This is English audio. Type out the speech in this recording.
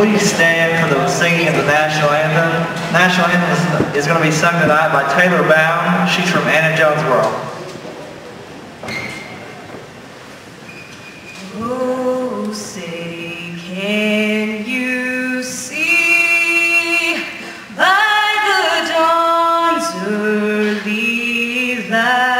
please stand for the singing of the national anthem. National anthem is, is going to be sung tonight by Taylor Bound. She's from Anna Jonesboro. Oh, say, can you see by the dawn's early light